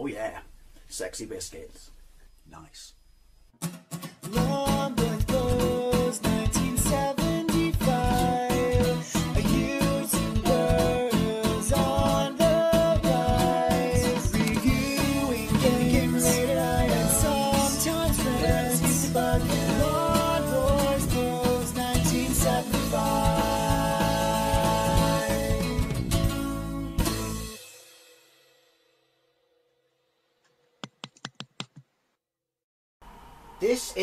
Oh yeah, sexy biscuits. Nice. London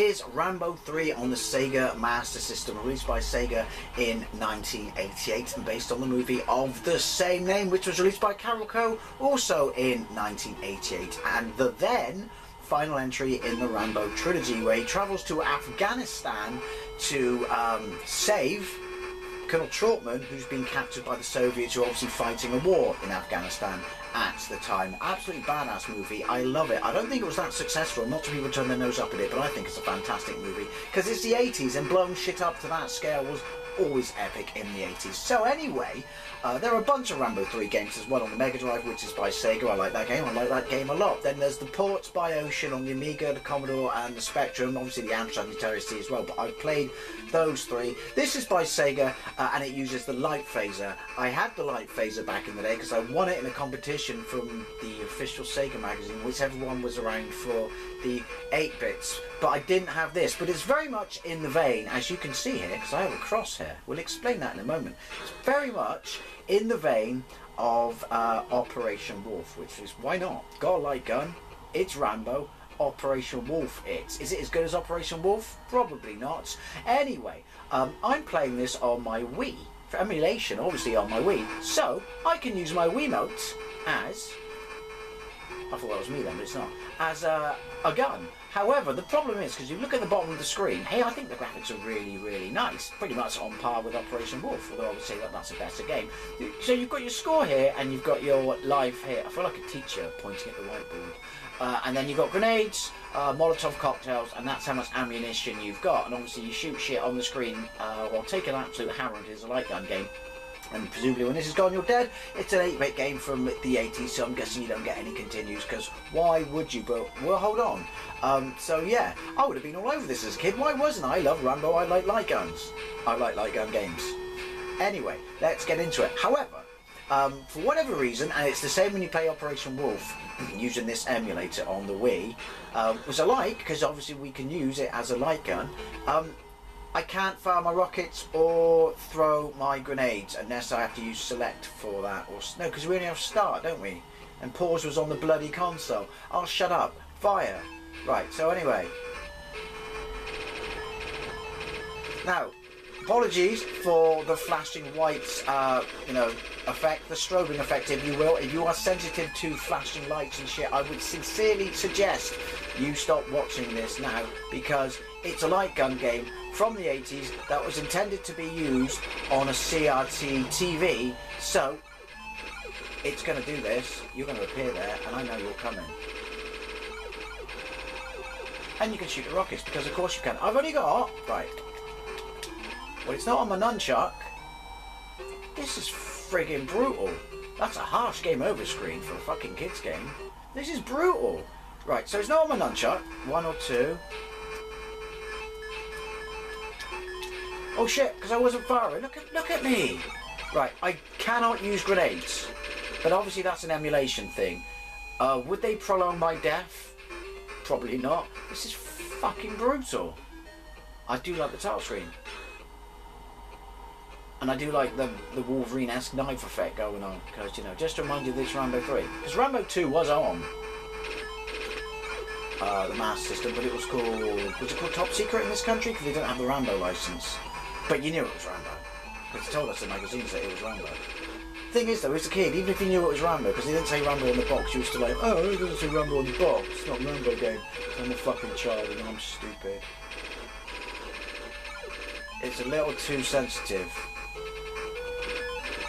is Rambo 3 on the Sega Master System, released by Sega in 1988 and based on the movie of the same name, which was released by Carol Carolco also in 1988. And the then final entry in the Rambo trilogy, where he travels to Afghanistan to um, save Colonel Trautman, who's been captured by the Soviets, who are obviously fighting a war in Afghanistan at the time. Absolutely badass movie. I love it. I don't think it was that successful. Not to people turn their nose up at it, but I think it's a fantastic movie because it's the 80s and blowing shit up to that scale was always epic in the 80s. So anyway, uh, there are a bunch of Rambo 3 games as well on the Mega Drive, which is by Sega. I like that game. I like that game a lot. Then there's the ports by Ocean on the Amiga, the Commodore, and the Spectrum. Obviously the Amstrad and ST as well. But I've played those three. This is by Sega, uh, and it uses the Light Phaser. I had the Light Phaser back in the day because I won it in a competition from the official Sega magazine, whichever one was around for the 8 bits. But I didn't have this. But it's very much in the vein, as you can see here, because I have a crosshair. We'll explain that in a moment. It's very much in the vein of uh, Operation Wolf, which is why not? Got a light gun, it's Rambo. Operation Wolf it. Is it as good as Operation Wolf? Probably not. Anyway, um, I'm playing this on my Wii. For emulation, obviously on my Wii. So, I can use my Wiimote as... I thought that was me then, but it's not. As a, a gun. However, the problem is, because you look at the bottom of the screen, hey, I think the graphics are really, really nice. Pretty much on par with Operation Wolf, although I would say that that's a better game. So you've got your score here, and you've got your life here. I feel like a teacher pointing at the whiteboard. Uh, and then you've got grenades, uh, Molotov cocktails, and that's how much ammunition you've got. And obviously you shoot shit on the screen uh, while taking an absolute hammer into a light gun game. And presumably when this is gone, you're dead. It's an 8-bit game from the 80s, so I'm guessing you don't get any continues, because why would you? But, well, hold on. Um, so, yeah, I would have been all over this as a kid. Why wasn't I? I love Rambo, I like light guns. I like light gun games. Anyway, let's get into it. However, um, for whatever reason, and it's the same when you play Operation Wolf, using this emulator on the Wii, um, was a like, because obviously we can use it as a light gun. Um, I can't fire my rockets or throw my grenades unless I have to use select for that. Or no, because we only have start, don't we? And pause was on the bloody console. I'll shut up. Fire. Right. So anyway. Now, apologies for the flashing whites, uh, you know, effect, the strobing effect, if you will. If you are sensitive to flashing lights and shit, I would sincerely suggest you stop watching this now because it's a light gun game from the 80s that was intended to be used on a CRT TV. So, it's going to do this. You're going to appear there, and I know you're coming. And you can shoot the rockets because, of course, you can. I've only got right. Well, it's not on my nunchuck. This is friggin' brutal. That's a harsh game over screen for a fucking kids game. This is brutal. Right, so it's not on my nunchuck. One or two. Oh shit, because I wasn't firing. Look at look at me. Right, I cannot use grenades. But obviously that's an emulation thing. Uh, would they prolong my death? Probably not. This is fucking brutal. I do like the title screen. And I do like the, the Wolverine-esque knife effect going on. Because, you know, just to remind you this Rambo 3. Because Rambo 2 was on uh, the Master System, but it was called... Was it called Top Secret in this country? Because they don't have the Rambo license. But you knew it was Rambo. Because they told us in magazines that it was Rambo. Thing is, though, as a kid, even if you knew it was Rambo, because they didn't say Rambo on the box, you used to like, oh, it doesn't say Rambo on the box. It's not Rambo game. I'm a fucking child and I'm stupid. It's a little too sensitive.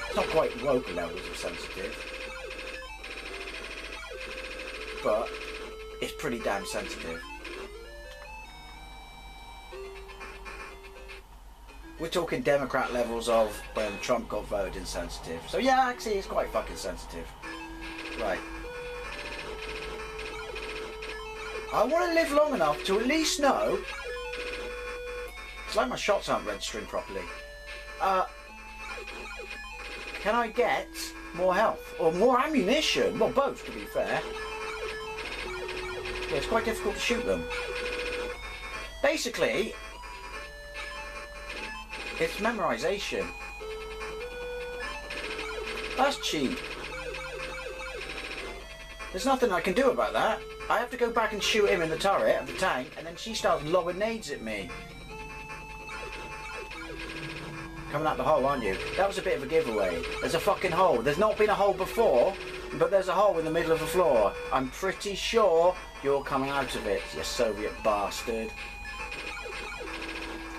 It's not quite woke levels of sensitive. But it's pretty damn sensitive. We're talking Democrat levels of when Trump got voted insensitive. So yeah, actually it's quite fucking sensitive. Right. I want to live long enough to at least know. It's like my shots aren't registering properly. Uh, can I get more health or more ammunition? Well, both, to be fair. Yeah, it's quite difficult to shoot them. Basically, it's memorization. That's cheap. There's nothing I can do about that. I have to go back and shoot him in the turret of the tank, and then she starts lobbing nades at me. Coming out the hole, aren't you? That was a bit of a giveaway. There's a fucking hole. There's not been a hole before, but there's a hole in the middle of the floor. I'm pretty sure you're coming out of it, you Soviet bastard.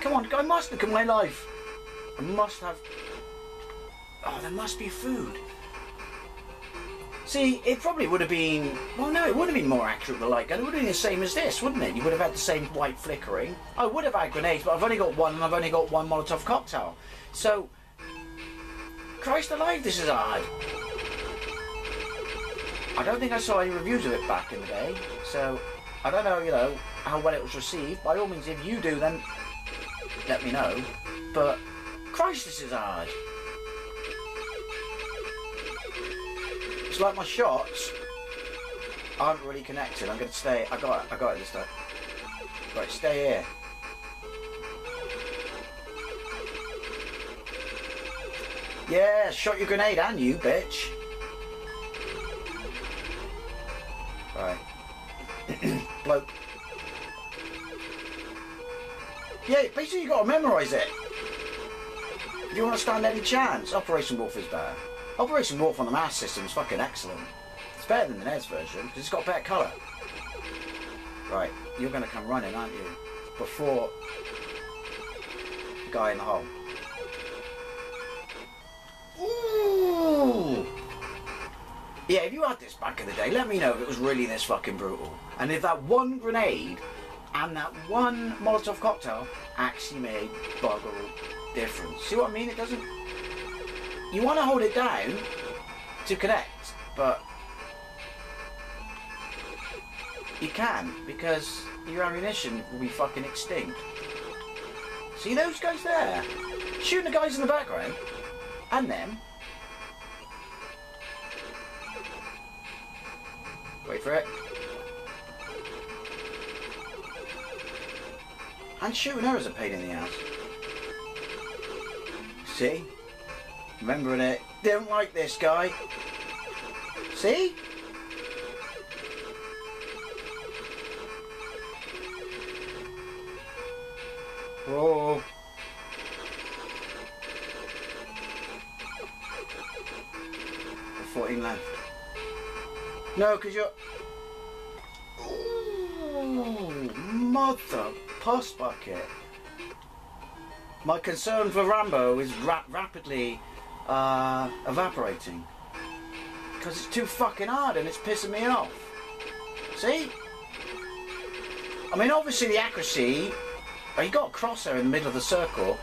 Come on, I must look at my life. I must have. Oh, there must be food. See, it probably would have been. Well, no, it would have been more accurate the light gun. It would have been the same as this, wouldn't it? You would have had the same white flickering. I would have had grenades, but I've only got one, and I've only got one Molotov cocktail. So, Christ alive, this is hard. I don't think I saw any reviews of it back in the day, so I don't know, you know, how well it was received. By all means, if you do, then let me know. But Christ, this is hard. It's like my shots aren't really connected. I'm to stay. I got it. I got it this time. Right, stay here. Yeah, shot your grenade and you, bitch. Right. Bloke. Yeah, basically you've got to memorise it. You want to stand any chance, Operation Wolf is better. Operation Wolf on the Master System is fucking excellent. It's better than the NES version because it's got better colour. Right, you're going to come running, aren't you? Before the guy in the hole. Ooh! Yeah, if you had this back in the day, let me know if it was really this fucking brutal. And if that one grenade and that one Molotov cocktail actually made bugger difference. See what I mean? It doesn't. You want to hold it down to connect, but you can because your ammunition will be fucking extinct. See those guys there? Shooting the guys in the background and them. Wait for it. And shooting her is a pain in the ass. See? Remembering it. Don't like this guy. See? Oh. Fourteen left. No, because you're. Ooh, mother puss bucket. My concern for Rambo is ra- rapidly uh, evaporating. Because it's too fucking hard and it's pissing me off. See? I mean, obviously the accuracy. You got a crosshair in the middle of the circle.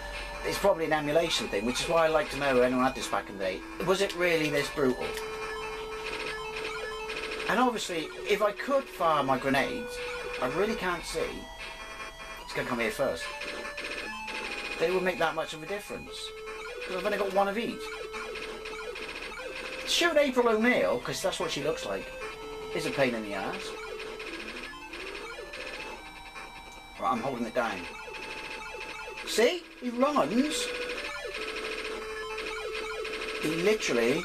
It's probably an emulation thing, which is why I like to know anyone had this back in the day. Was it really this brutal? And obviously, if I could fire my grenades, I really can't see. Going to come here first. They would make that much of a difference. Because I've only got one of each. Shoot April O'Neil, because that's what she looks like, is a pain in the ass. Right, I'm holding it down. See? He runs. He literally,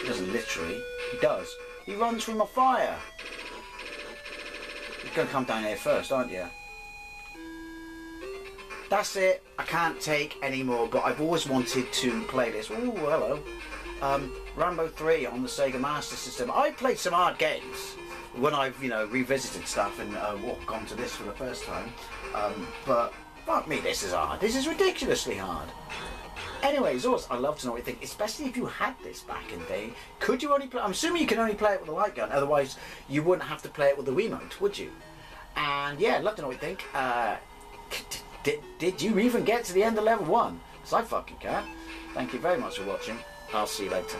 he doesn't literally, he does. He runs from a fire. You're going to come down here first, aren't you? That's it. I can't take any more, but I've always wanted to play this. Ooh, hello. Um, Rambo 3 on the Sega Master System. I played some hard games when I've, you know, revisited stuff and uh, well, gone to this for the first time. Um, but fuck me, this is hard. This is ridiculously hard. Anyways, also, I'd love to know what you think, especially if you had this back in the day. Could you only play? I'm assuming you can only play it with a light gun, otherwise, you wouldn't have to play it with the Wiimote, would you? And yeah, I'd love to know what you think. Uh, did, did you even get to the end of level one? Because I fucking can't. Thank you very much for watching. I'll see you later.